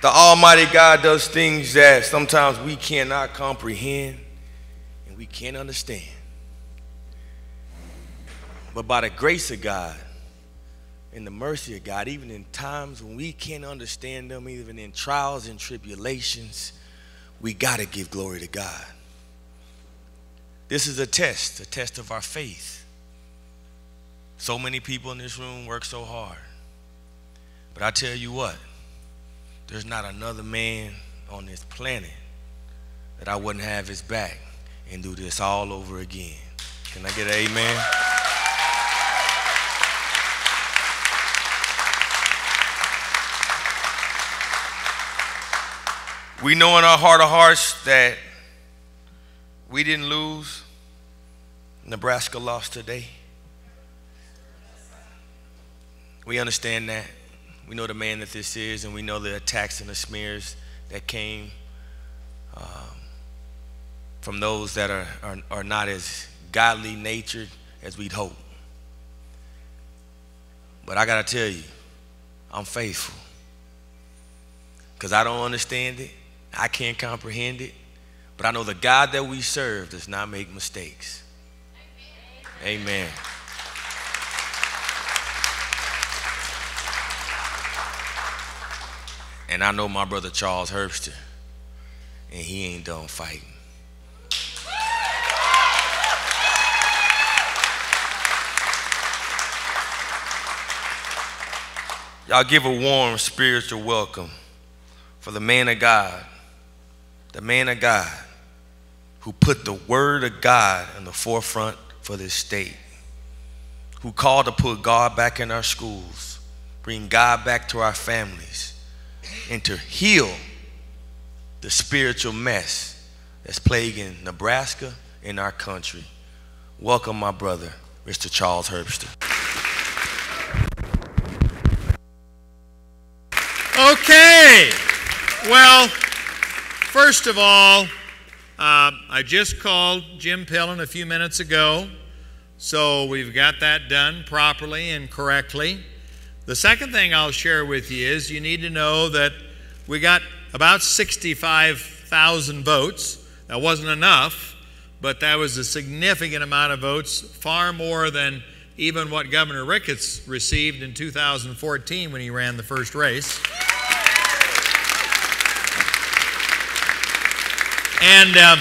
The Almighty God does things that sometimes we cannot comprehend and we can't understand. But by the grace of God and the mercy of God, even in times when we can't understand them, even in trials and tribulations, we got to give glory to God. This is a test, a test of our faith. So many people in this room work so hard. But I tell you what, there's not another man on this planet that I wouldn't have his back and do this all over again. Can I get an amen? We know in our heart of hearts that we didn't lose. Nebraska lost today. We understand that. We know the man that this is, and we know the attacks and the smears that came um, from those that are, are, are not as godly natured as we'd hope. But I got to tell you, I'm faithful. Because I don't understand it, I can't comprehend it, but I know the God that we serve does not make mistakes. Amen. Amen. And I know my brother Charles Herbster, and he ain't done fighting. Y'all give a warm spiritual welcome for the man of God, the man of God who put the word of God in the forefront for this state, who called to put God back in our schools, bring God back to our families and to heal the spiritual mess that's plaguing Nebraska and our country. Welcome, my brother, Mr. Charles Herbster. Okay. Well, first of all, uh, I just called Jim Pillen a few minutes ago, so we've got that done properly and correctly. The second thing I'll share with you is you need to know that we got about 65,000 votes. That wasn't enough, but that was a significant amount of votes, far more than even what Governor Ricketts received in 2014 when he ran the first race. And um,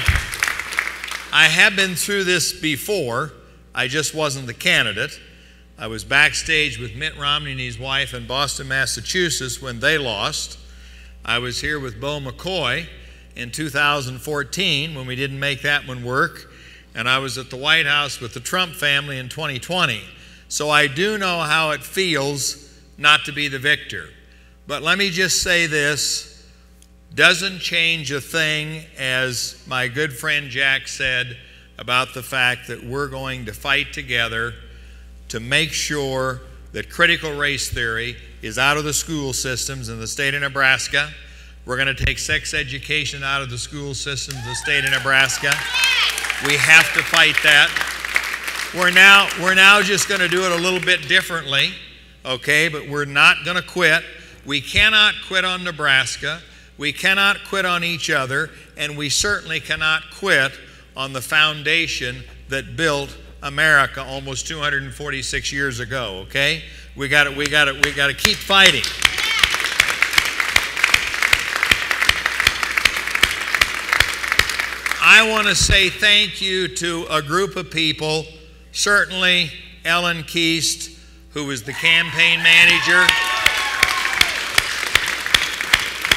I have been through this before. I just wasn't the candidate. I was backstage with Mitt Romney and his wife in Boston, Massachusetts when they lost. I was here with Beau McCoy in 2014 when we didn't make that one work. And I was at the White House with the Trump family in 2020. So I do know how it feels not to be the victor. But let me just say this doesn't change a thing, as my good friend Jack said, about the fact that we're going to fight together to make sure that critical race theory is out of the school systems in the state of Nebraska. We're going to take sex education out of the school systems in the state of Nebraska. We have to fight that. We're now, we're now just going to do it a little bit differently, okay? But we're not going to quit. We cannot quit on Nebraska. We cannot quit on each other. And we certainly cannot quit on the foundation that built America almost 246 years ago, okay? We got to we got to we got to keep fighting. I want to say thank you to a group of people, certainly Ellen Keast, who was the campaign manager,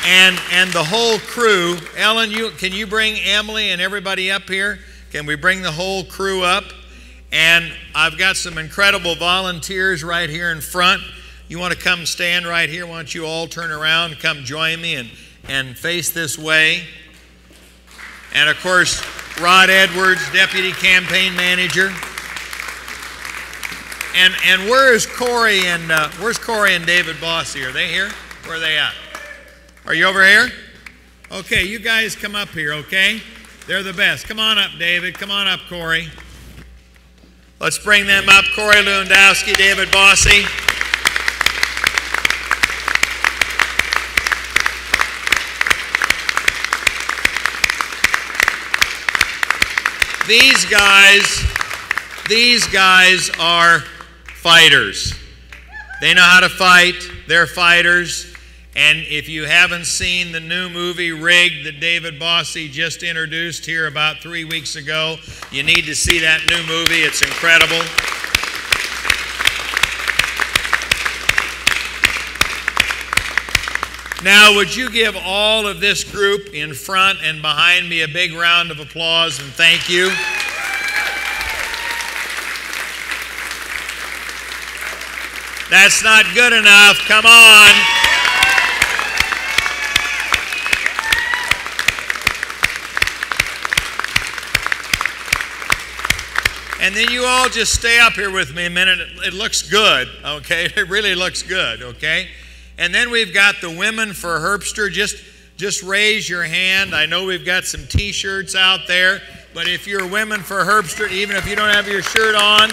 and, and the whole crew. Ellen, you, can you bring Emily and everybody up here? Can we bring the whole crew up? And I've got some incredible volunteers right here in front. You want to come stand right here? Why don't you all turn around come join me and, and face this way? And of course, Rod Edwards, Deputy Campaign Manager. And, and where is Corey and uh, where's Corey and David Bossie? Are they here? Where are they at? Are you over here? Okay, you guys come up here, okay? They're the best. Come on up, David. Come on up, Corey. Let's bring them up. Corey Lewandowski, David Bossie. These guys, these guys are fighters. They know how to fight. They're fighters. And if you haven't seen the new movie Rig that David Bossie just introduced here about three weeks ago, you need to see that new movie. It's incredible. Now, would you give all of this group in front and behind me a big round of applause and thank you? That's not good enough. Come on. And then you all just stay up here with me a minute. It looks good, okay? It really looks good, okay? And then we've got the women for Herbster. Just, just raise your hand. I know we've got some t shirts out there, but if you're women for Herbster, even if you don't have your shirt on,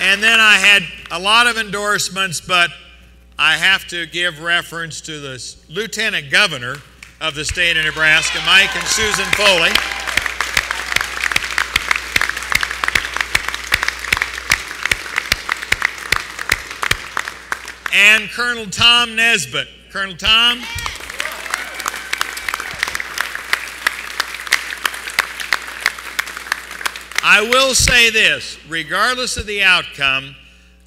And then I had a lot of endorsements, but I have to give reference to the Lieutenant Governor of the state of Nebraska, Mike and Susan Foley. and Colonel Tom Nesbitt. Colonel Tom? I will say this regardless of the outcome,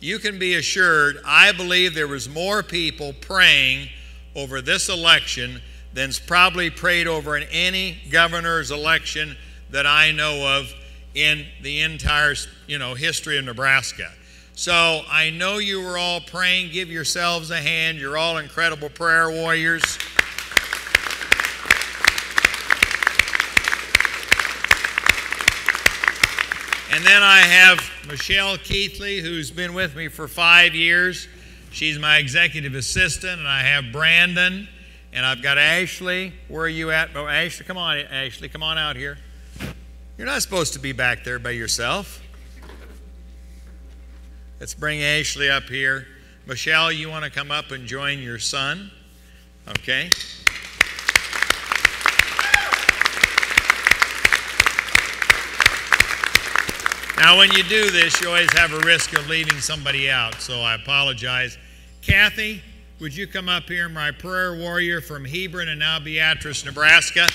you can be assured I believe there was more people praying over this election than's probably prayed over in any governor's election that I know of in the entire you know history of Nebraska. So I know you were all praying. Give yourselves a hand. You're all incredible prayer warriors. And then I have Michelle Keithley, who's been with me for five years. She's my executive assistant, and I have Brandon, and I've got Ashley. Where are you at? Oh, Ashley, come on, Ashley, come on out here. You're not supposed to be back there by yourself. Let's bring Ashley up here. Michelle, you want to come up and join your son? Okay. Now, when you do this, you always have a risk of leaving somebody out, so I apologize. Kathy, would you come up here, my prayer warrior from Hebron and now Beatrice, Nebraska?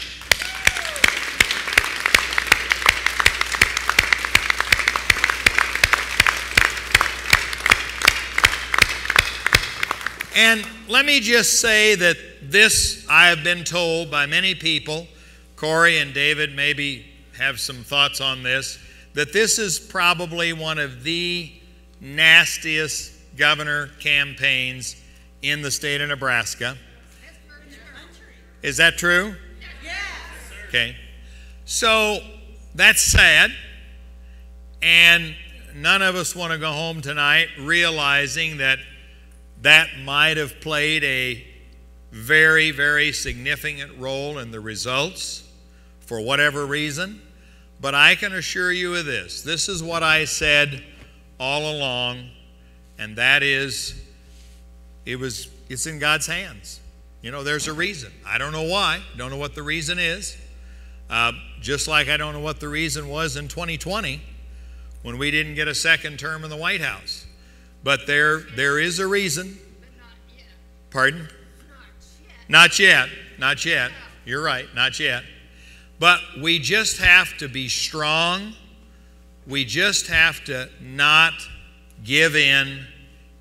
And let me just say that this, I have been told by many people, Corey and David maybe have some thoughts on this, that this is probably one of the nastiest governor campaigns in the state of Nebraska. Is that true? Yes. Okay. So that's sad. And none of us want to go home tonight realizing that that might have played a very, very significant role in the results for whatever reason. But I can assure you of this this is what I said all along, and that is it was it's in God's hands. You know, there's a reason. I don't know why, don't know what the reason is. Uh, just like I don't know what the reason was in 2020 when we didn't get a second term in the White House. But there, there is a reason. Pardon? Not yet. Not yet. You're right. Not yet. But we just have to be strong. We just have to not give in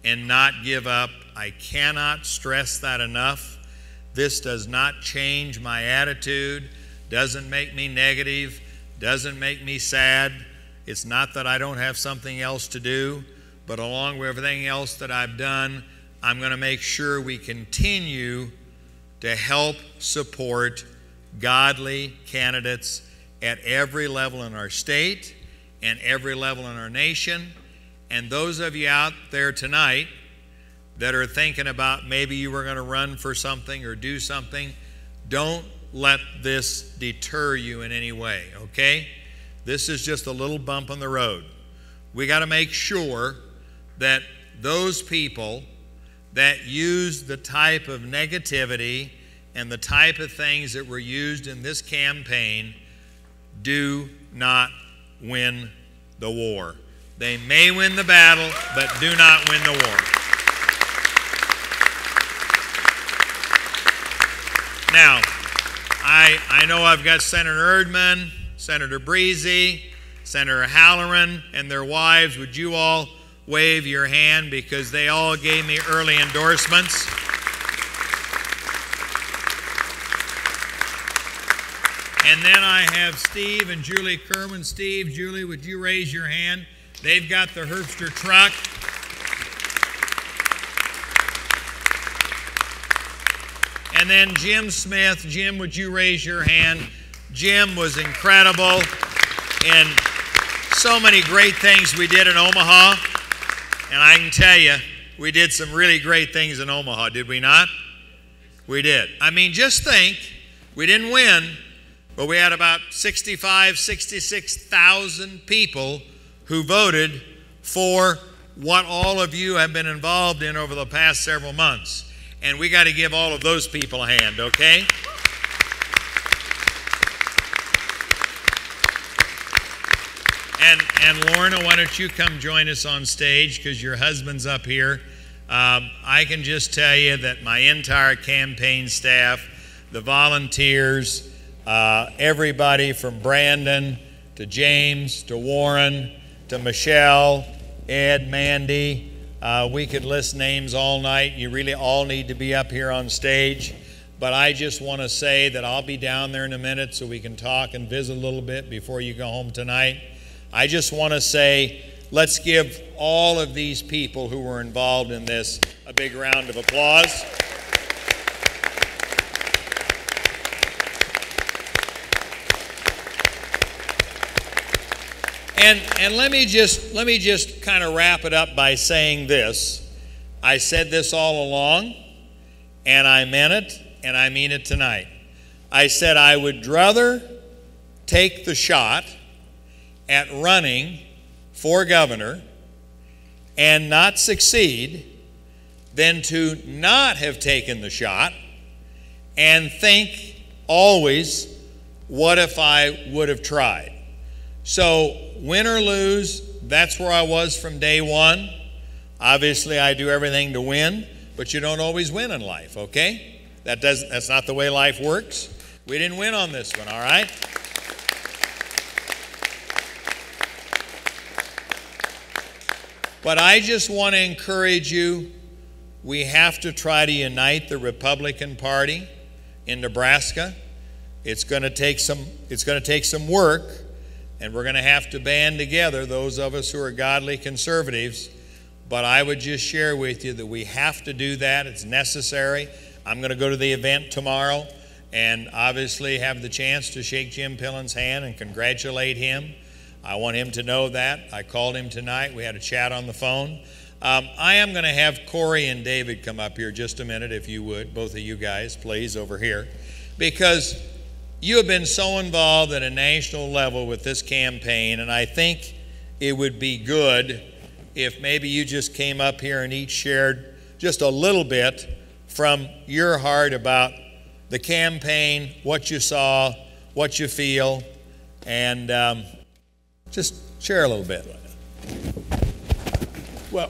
and not give up. I cannot stress that enough. This does not change my attitude, doesn't make me negative, doesn't make me sad. It's not that I don't have something else to do. But along with everything else that I've done, I'm going to make sure we continue to help support godly candidates at every level in our state and every level in our nation. And those of you out there tonight that are thinking about maybe you were going to run for something or do something, don't let this deter you in any way, okay? This is just a little bump on the road. We got to make sure that those people that use the type of negativity and the type of things that were used in this campaign do not win the war. They may win the battle, but do not win the war. Now, I, I know I've got Senator Erdman, Senator Briese, Senator Halloran, and their wives. Would you all wave your hand because they all gave me early endorsements? And then I have Steve and Julie Kerman. Steve, Julie, would you raise your hand? They've got the Herbster truck. And then Jim Smith. Jim, would you raise your hand? Jim was incredible in so many great things we did in Omaha. And I can tell you, we did some really great things in Omaha, did we not? We did. I mean, just think, we didn't win, but we had about 65, 66,000 people who voted for what all of you have been involved in over the past several months. And we got to give all of those people a hand, okay? And, and Lorna, why don't you come join us on stage because your husband's up here. Um, I can just tell you that my entire campaign staff, the volunteers, uh, everybody from Brandon to James to Warren to Michelle, Ed, Mandy. Uh, we could list names all night. You really all need to be up here on stage. But I just want to say that I'll be down there in a minute so we can talk and visit a little bit before you go home tonight. I just want to say let's give all of these people who were involved in this a big round of applause. And, and let me just let me just kind of wrap it up by saying this. I said this all along, and I meant it, and I mean it tonight. I said I would rather take the shot at running for governor and not succeed than to not have taken the shot and think always, what if I would have tried? So, win or lose, that's where I was from day one. Obviously, I do everything to win, but you don't always win in life, okay? That does that's not the way life works. We didn't win on this one, all right? But I just want to encourage you we have to try to unite the Republican Party in Nebraska. It's going to take some it's going to take some work and we're going to have to band together, those of us who are godly conservatives. But I would just share with you that we have to do that. It's necessary. I'm going to go to the event tomorrow and obviously have the chance to shake Jim Pillen's hand and congratulate him. I want him to know that. I called him tonight. We had a chat on the phone. Um, I am going to have Corey and David come up here just a minute, if you would, both of you guys, please, over here, because you have been so involved at a national level with this campaign, and I think it would be good if maybe you just came up here and each shared just a little bit from your heart about the campaign, what you saw, what you feel, and um, just share a little bit. Well,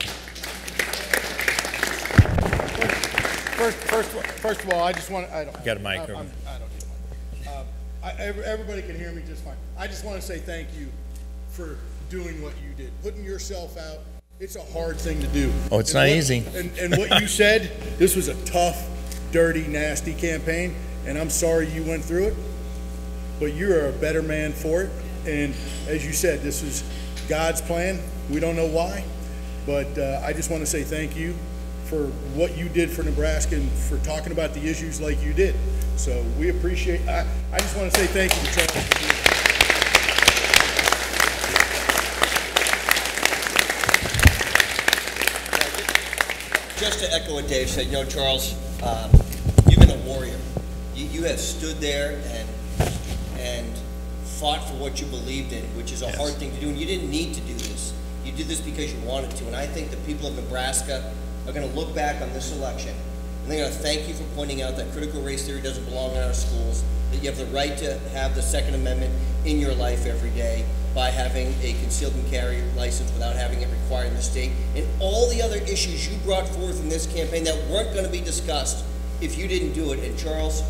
first, first, first of all, I just want to. I don't. Got a mic I, over I'm- I don't need a mic. Uh, I, everybody can hear me just fine. I just want to say thank you for doing what you did, putting yourself out. It's a hard thing to do. Oh, it's And not what- easy. And, and what you said, this was a tough, dirty, nasty campaign, and I'm sorry you went through it, but you're a better man for it. And as you said, this is God's plan. We don't know why, but uh, I just want to say thank you for what you did for Nebraska and for talking about the issues like you did. So we appreciate. I, I just want to say thank you to Charles. for doing that. Just to echo what Dave said, you know, Charles, um, you've been a warrior. You, you have stood there and and fought for what you believed in, which is a hard thing to do. And you didn't need to do this. You did this because you wanted to. And I think the people of Nebraska are going to look back on this election and they're going to thank you for pointing out that critical race theory doesn't belong in our schools, that you have the right to have the Second Amendment in your life every day by having a concealed and carry license without having it required in the state, and all the other issues you brought forth in this campaign that weren't going to be discussed if you didn't do it. And Charles,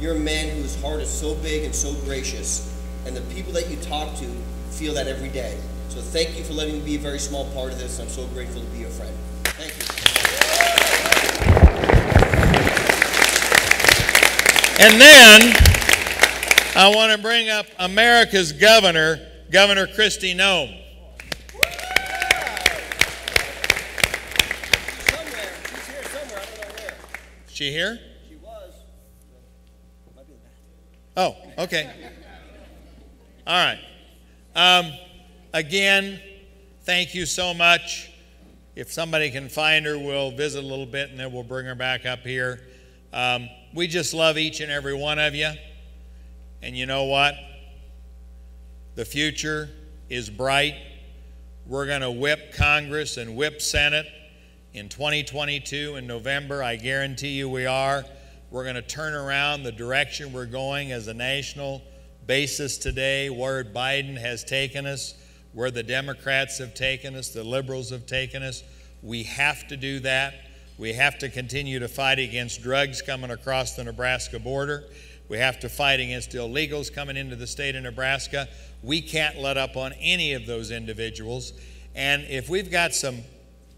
you're a man whose heart is so big and so gracious, and the people that you talk to feel that every day. So thank you for letting me be a very small part of this. I'm so grateful to be your friend. Thank you. And then I want to bring up America's governor, Governor Kristi Noem. She here? She was. Oh, okay. All right. Um, again, thank you so much. If somebody can find her, we'll visit a little bit and then we'll bring her back up here. Um, we just love each and every one of you. And you know what? The future is bright. We're going to whip Congress and whip Senate in 2022 in November. I guarantee you we are. We're going to turn around the direction we're going as a national basis today, where Biden has taken us, where the Democrats have taken us, the liberals have taken us. We have to do that. We have to continue to fight against drugs coming across the Nebraska border. We have to fight against illegals coming into the state of Nebraska. We can't let up on any of those individuals. And if we've got some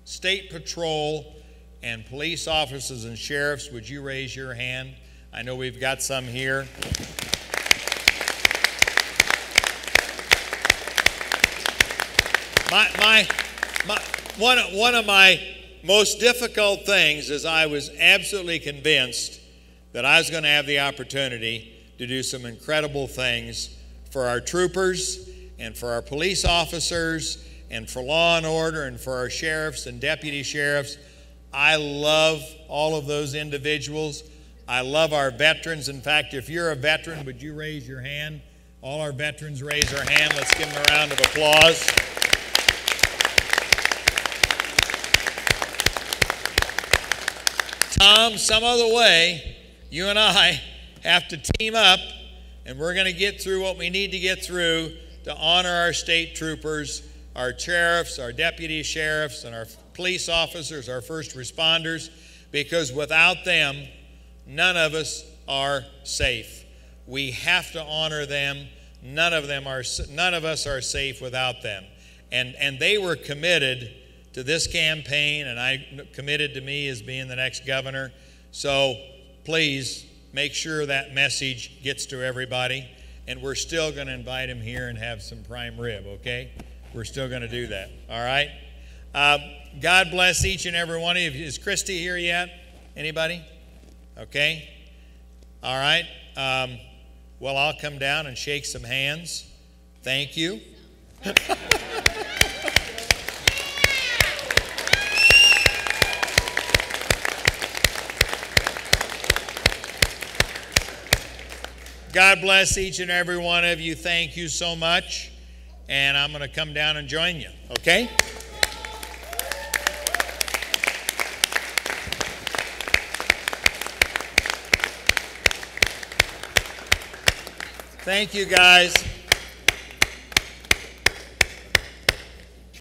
state patrol and police officers and sheriffs, would you raise your hand? I know we've got some here. My, my, my, one, one of my most difficult things is I was absolutely convinced that I was going to have the opportunity to do some incredible things for our troopers and for our police officers and for law and order and for our sheriffs and deputy sheriffs. I love all of those individuals. I love our veterans. In fact, if you're a veteran, would you raise your hand? All our veterans raise their hand. Let's give them a round of applause. Tom, some other way, you and I have to team up, and we're going to get through what we need to get through to honor our state troopers, our sheriffs, our deputy sheriffs, and our police officers, our first responders, because without them, none of us are safe. We have to honor them. None of them are none of us are safe without them. And and they were committed to this campaign and I committed to me as being the next governor. So please make sure that message gets to everybody. And we're still going to invite him here and have some prime rib, okay? We're still going to do that, all right? Uh, God bless each and every one of you. Is Kristi here yet? Anybody? Okay. All right. Um, well, I'll come down and shake some hands. Thank you. God bless each and every one of you. Thank you so much. And I'm going to come down and join you, okay? Thank you, guys.